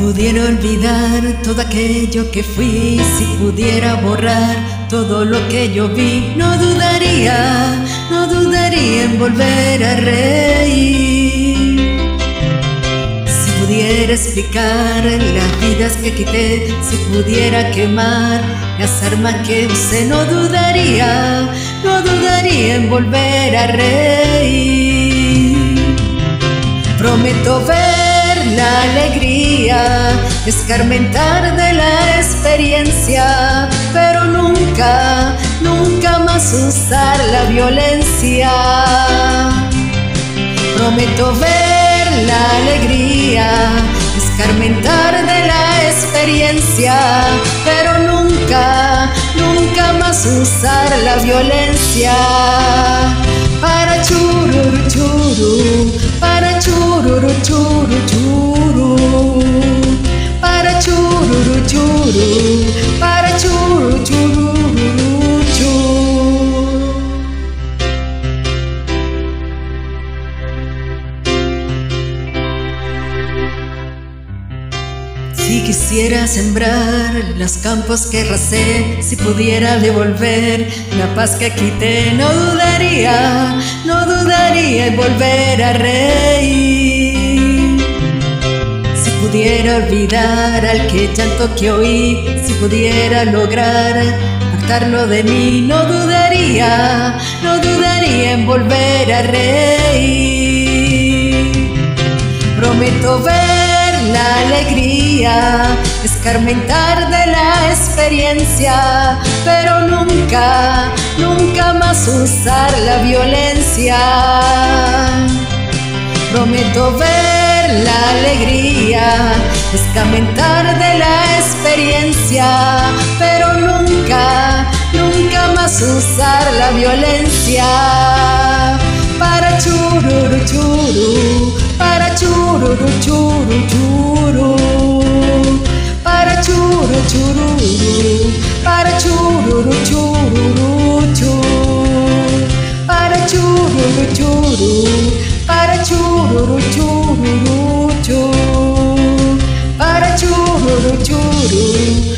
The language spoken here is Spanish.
pudiera olvidar todo aquello que fui, si pudiera borrar todo lo que yo vi, no dudaría, no dudaría en volver a reír. Si pudiera explicar las vidas que quité, si pudiera quemar las armas que usé, no dudaría, no dudaría en volver a reír. Prometo ver la alegría, escarmentar de la experiencia, pero nunca, nunca más usar la violencia. Prometo ver la alegría, escarmentar de la experiencia, pero nunca, nunca más usar la violencia. Para chururu churu, para chururu churu para churu churu. Si quisiera sembrar los campos que racé, si pudiera devolver la paz que quité, no dudaría, no dudaría en volver a reír. Olvidar al que llanto que oí, si pudiera lograr apartarlo de mí, no dudaría, no dudaría en volver a reír. Prometo ver la alegría, escarmentar de la experiencia, pero nunca, nunca más usar la violencia. Prometo ver la alegría, escarmentar de la experiencia, pero nunca, nunca más usar la violencia. Para chururu churu, para chururu churu churu, para churu para chururu chururu churu, para chururu churu, chururu